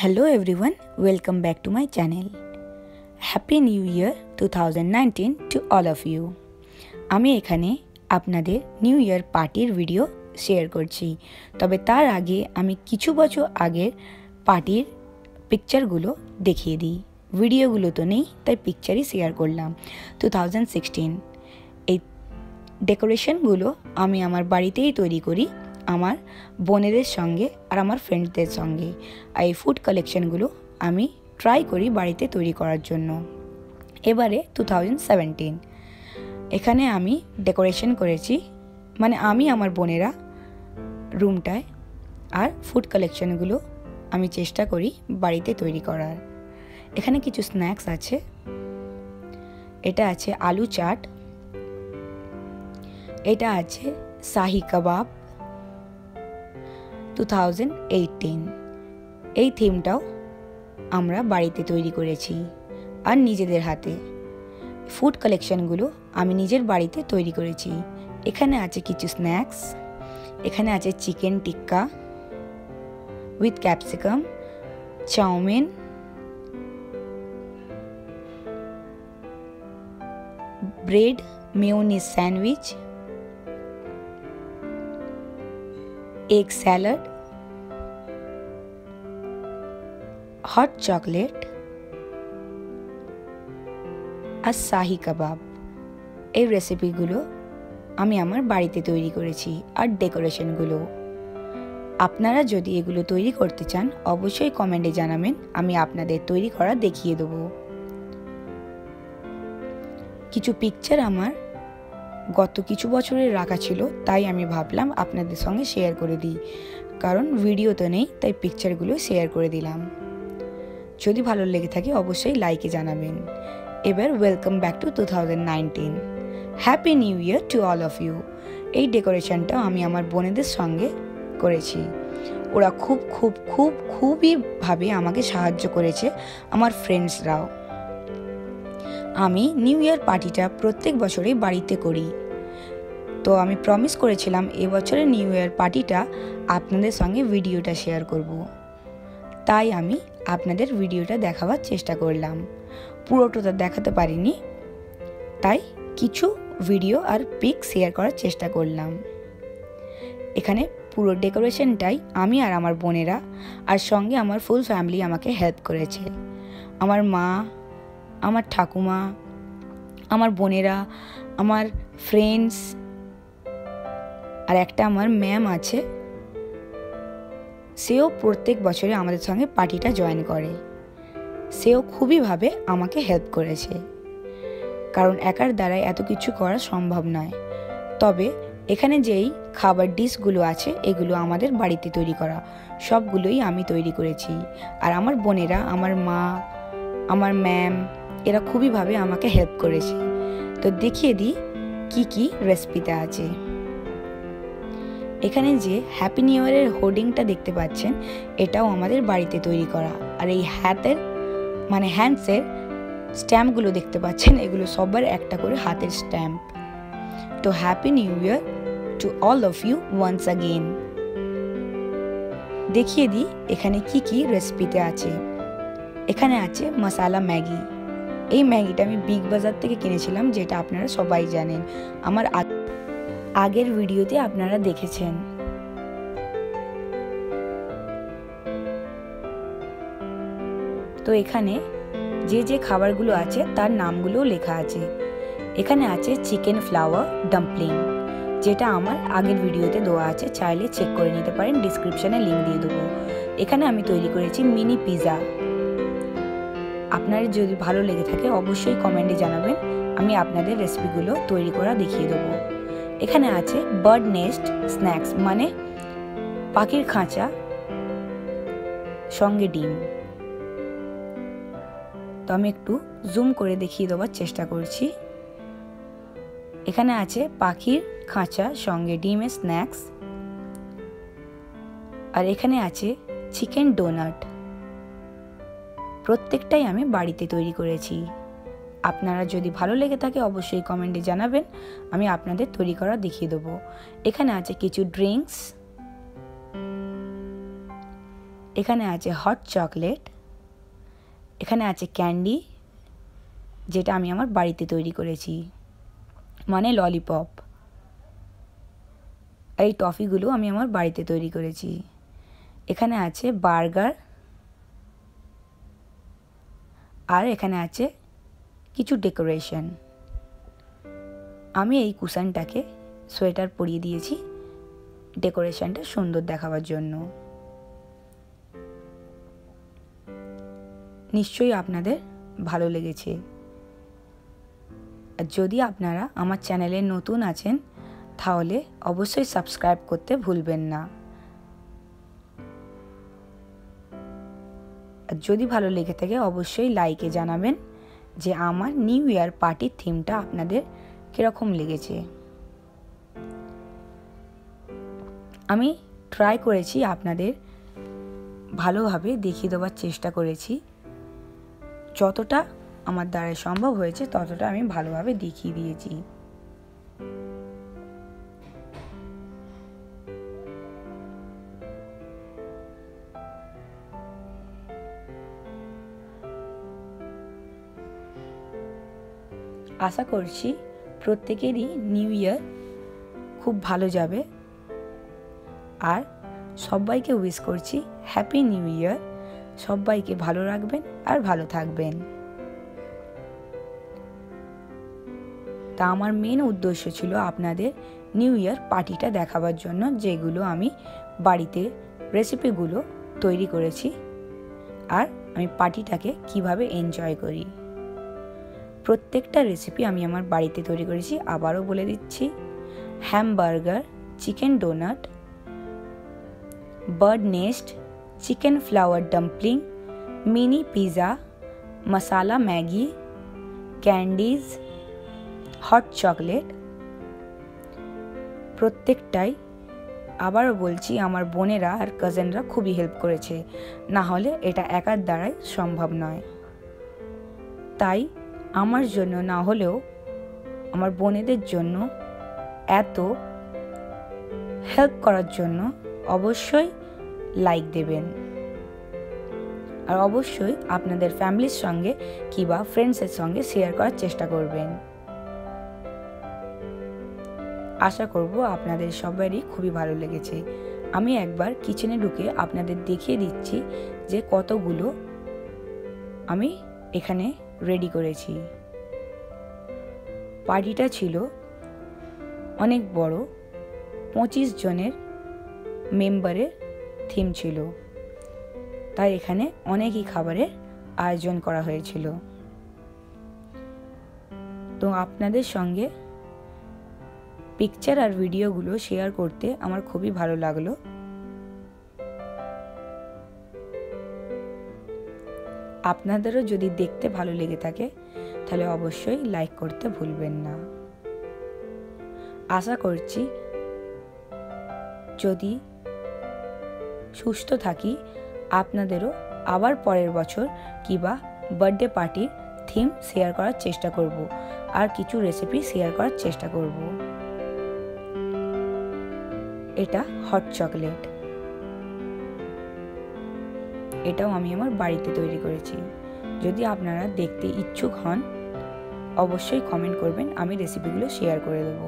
Hello back to my channel happy new year two thousand 2019 to all of you আমি এখানে আপনাদের new year পার্টির video share করছি। তবে তার আগে আমি কিছু বছর আগের পার্টির পিকচারগুলো দেখিয়ে দিই। ভিডিওগুলো তো নেই, তাই পিকচারই শেয়ার করলাম। টু থাউজেন্ড সিক্সটিন এই ডেকোরেশনগুলো আমি আমার বাড়িতেই তৈরি করি। আমার বোনেদের সঙ্গে আর আমার ফ্রেন্ডসদের সঙ্গে। এই ফুড কালেকশনগুলো আমি ট্রাই করি বাড়িতে তৈরি করার জন্য। এবারে টু এখানে আমি ডেকোরেশন করেছি। মানে আমি আমার বোনেরা রুমটায় আর ফুড কালেকশনগুলো আমি চেষ্টা করি বাড়িতে তৈরি করার। এখানে কিছু স্ন্যাক্স আছে। এটা আছে আলু চাট। এটা আছে শাহি কাবাব। টু থাউজেন্ড এইটিন এই থিমটাও আমরা বাড়িতে তৈরি করেছি আর নিজেদের হাতে। ফুড কালেকশনগুলো আমি নিজের বাড়িতে তৈরি করেছি। এখানে আছে কিছু স্ন্যাক্স, এখানে আছে chicken tikka with capsicum chow mein bread mayonnaise sandwich egg salad, hot chocolate, আর শাহি কাবাব। এই রেসিপিগুলো আমি আমার বাড়িতে তৈরি করেছি আর ডেকোরেশনগুলো আপনারা যদি এগুলো তৈরি করতে চান অবশ্যই কমেন্টে জানাবেন আমি আপনাদের তৈরি করা দেখিয়ে দেবো। কিছু পিকচার আমার গত কিছু বছরের রাখা ছিল, তাই আমি ভাবলাম আপনাদের সঙ্গে শেয়ার করে দিই। কারণ ভিডিও তো নেই, তাই পিকচারগুলো শেয়ার করে দিলাম। যদি ভালো লেগে থাকে অবশ্যই লাইকে জানাবেন। এবার welcome back to two thousand nineteen happy new year to all of you এই ডেকোরেশনটা আমি আমার বোনেদের সঙ্গে করেছি। ওরা খুব খুব খুব, খুবই ভাবে আমাকে সাহায্য করেছে, আমার ফ্রেন্ডসরাও আমি নিউ ইয়ার পার্টিটা প্রত্যেক বছরই বাড়িতে করি। তো আমি প্রমিস করেছিলাম এবছরের নিউ ইয়ার পার্টিটা আপনাদের সঙ্গে ভিডিওটা শেয়ার করব। তাই আমি আপনাদের ভিডিওটা দেখাবার চেষ্টা করলাম। পুরোটা দেখাতে পারিনি, তাই কিছু ভিডিও আর পিক শেয়ার করার চেষ্টা করলাম। এখানে পুরো ডেকোরেশনটাই আমি আর আমার বোনেরা আর সঙ্গে আমার ফুল ফ্যামিলি আমাকে হেল্প করেছে। আমার মা আমার ঠাকুমা, আমার বোনেরা, আমার ফ্রেন্ডস আর একটা আমার ম্যাম আছে। সেও প্রত্যেক বছরে আমাদের সঙ্গে পার্টিটা জয়েন করে। সেও খুবইভাবে আমাকে হেল্প করেছে। কারণ একার দ্বারাই এত কিছু করা সম্ভব নয়। তবে এখানে যেই খাবার ডিশগুলো আছে, এগুলো আমাদের বাড়িতে তৈরি করা। সবগুলোই আমি তৈরি করেছি। আর আমার বোনেরা, আমার মা, আমার ম্যাম এরা খুবইভাবে আমাকে হেল্প করেছে। তো দেখিয়ে দিই কি কি রেসিপিতে আছে। এখানে যে হ্যাপি নিউ ইয়ারের হোর্ডিংটা দেখতে পাচ্ছেন, এটাও আমাদের বাড়িতে তৈরি করা। আর এই হাতের মানে হ্যান্ডসের স্ট্যাম্পগুলো দেখতে পাচ্ছেন, এগুলো সবার একটা করে হাতের স্ট্যাম্প তো happy new year to all of you once again দেখিয়ে দিই এখানে কি কি রেসিপিতে আছে। এখানে আছে মশালা ম্যাগি এই ম্যাগিটা আমি বিগ বাজার থেকে কিনেছিলাম, যেটা আপনারা সবাই জানেন। আমার আগের ভিডিওতে আপনারা দেখেছেন। তো এখানে যে যে খাবারগুলো আছে, তার নামগুলোও লেখা আছে। এখানে আছে চিকেন ফ্লাওয়ার ডাম্পলিং, যেটা আমার আগের ভিডিওতে দেওয়া আছে। চাইলে চেক করে নিতে পারেন ডিসক্রিপশানে লিঙ্ক দিয়ে দেবো। এখানে আমি তৈরি করেছি মিনি পিৎজা আপনার যদি ভালো লেগে থাকে, অবশ্যই কমেন্টে জানাবেন। আমি আপনাদের রেসিপিগুলো তৈরি করা দেখিয়ে দেবো। এখানে আছে বার্ড নেস্ট স্ন্যাক্স মানে পাখির খাঁচা, সঙ্গে ডিম। তো আমি একটু জুম করে দেখিয়ে দেওয়ার চেষ্টা করছি। এখানে আছে পাখির খাঁচা, সঙ্গে ডিমের স্ন্যাক্স আর এখানে আছে চিকেন ডোনাট প্রত্যেকটাই আমি বাড়িতে তৈরি করেছি। আপনারা যদি ভালো লেগে থাকে অবশ্যই কমেন্টে জানাবেন, আমি আপনাদের তৈরি করা দেখিয়ে দেবো। এখানে আছে কিছু ড্রিঙ্কস। এখানে আছে হট চকলেট। এখানে আছে ক্যান্ডি, যেটা আমি আমার বাড়িতে তৈরি করেছি। মানে ললিপপ। এই টফিগুলো আমি আমার বাড়িতে তৈরি করেছি। এখানে আছে বার্গার। আর এখানে আছে কিছু ডেকোরেশন। আমি এই কুশনটাকে সোয়েটার পরিয়ে দিয়েছি ডেকোরেশনটা সুন্দর দেখাবার জন্য। নিশ্চয়ই আপনাদের ভালো লেগেছে। আর যদি আপনারা আমার চ্যানেলে নতুন আছেন, তাহলে অবশ্যই সাবস্ক্রাইব করতে ভুলবেন না। আর যদি ভালো লেগে থাকে, অবশ্যই লাইকে জানাবেন যে আমার নিউ ইয়ার পার্টির থিমটা আপনাদের কীরকম লেগেছে। আমি ট্রাই করেছি আপনাদের ভালোভাবে দেখিয়ে দেওয়ার চেষ্টা করেছি। যতটা আমার দ্বারা সম্ভব হয়েছে, ততটা আমি ভালোভাবে দেখিয়ে দিয়েছি। আশা করছি প্রত্যেকেরই নিউ ইয়ার খুব ভালো যাবে। আর সবাইকে উইশ করছি হ্যাপি নিউ ইয়ার। সবাইকে ভালো রাখবেন আর ভালো থাকবেন। তা আমার মেন উদ্দেশ্য ছিল আপনাদের নিউ ইয়ার পার্টিটা দেখাবার জন্য, যেগুলো আমি বাড়িতে রেসিপিগুলো তৈরি করেছি। আর আমি পার্টিটাকে কীভাবে এনজয় করি। প্রত্যেকটা রেসিপি আমি আমার বাড়িতে তৈরি করেছি। আবারও বলে দিচ্ছি hamburger chicken doughnut bird nest chicken flower dumpling mini pizza masala Maggi candies hot chocolate প্রত্যেকটাই আবারও বলছি, আমার বোনেরা আর কাজেনরা খুবই হেল্প করেছে। না হলে এটা একার দ্বারাই সম্ভব নয়। তাই আমার জন্য না হলেও আমার বোনেদের জন্য এত হেল্প করার জন্য অবশ্যই লাইক দেবেন। আর অবশ্যই আপনাদের ফ্যামিলির সঙ্গে কিংবা ফ্রেন্ডসের সঙ্গে শেয়ার করার চেষ্টা করবেন। আশা করব আপনাদের সবারই খুবই ভালো লেগেছে। আমি একবার কিচেনে ঢুকে আপনাদের দেখিয়ে দিচ্ছি যে কতগুলো আমি এখানে রেডি করেছি। পার্টিটা ছিল অনেক বড়, পঁচিশ জনের মেম্বারের থিম ছিল। তাই এখানে অনেকই খাবারের আয়োজন করা হয়েছিল। তো আপনাদের সঙ্গে পিকচার আর ভিডিওগুলো শেয়ার করতে আমার খুবই ভালো লাগল। আপনাদেরও যদি দেখতে ভালো লেগে থাকে, তাহলে অবশ্যই লাইক করতে ভুলবেন না। আশা করছি যদি সুস্থ থাকি, আপনাদেরও আবার পরের বছর কিবা বার্থডে পার্টির থিম শেয়ার করার চেষ্টা করব আর কিছু রেসিপি শেয়ার করার চেষ্টা করব। এটা হট চকলেট এটাও আমি আমার বাড়িতে তৈরি করেছি। যদি আপনারা দেখতে ইচ্ছুক হন, অবশ্যই কমেন্ট করবেন, আমি রেসিপিগুলো শেয়ার করে দেব।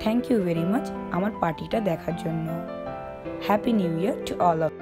থ্যাংক ইউ ভেরি মাচ আমার পার্টিটা দেখার জন্য। Happy new year to all of